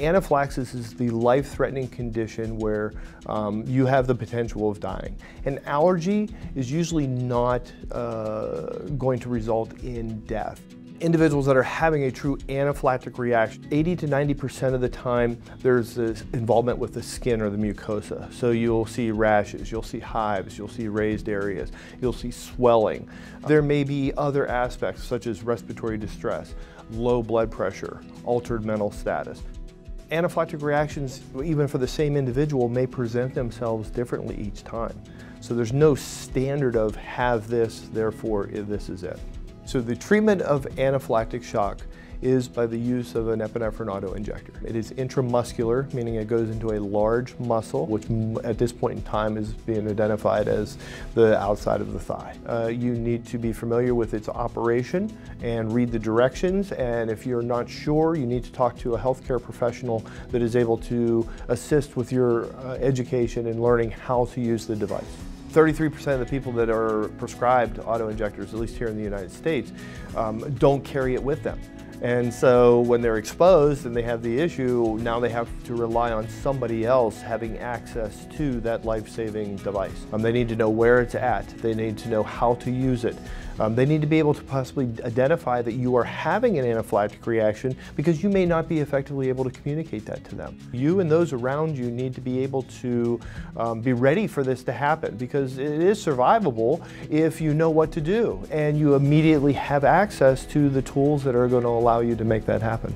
Anaphylaxis is the life-threatening condition where um, you have the potential of dying. An allergy is usually not uh, going to result in death individuals that are having a true anaphylactic reaction, 80 to 90% of the time there's this involvement with the skin or the mucosa. So you'll see rashes, you'll see hives, you'll see raised areas, you'll see swelling. There may be other aspects such as respiratory distress, low blood pressure, altered mental status. Anaphylactic reactions, even for the same individual, may present themselves differently each time. So there's no standard of have this, therefore this is it. So the treatment of anaphylactic shock is by the use of an epinephrine auto-injector. It is intramuscular, meaning it goes into a large muscle, which at this point in time is being identified as the outside of the thigh. Uh, you need to be familiar with its operation and read the directions, and if you're not sure, you need to talk to a healthcare professional that is able to assist with your uh, education and learning how to use the device. 33% of the people that are prescribed auto-injectors, at least here in the United States, um, don't carry it with them. And so when they're exposed and they have the issue, now they have to rely on somebody else having access to that life-saving device. Um, they need to know where it's at. They need to know how to use it. Um, they need to be able to possibly identify that you are having an anaphylactic reaction because you may not be effectively able to communicate that to them. You and those around you need to be able to um, be ready for this to happen because it is survivable if you know what to do and you immediately have access to the tools that are going to allow you to make that happen.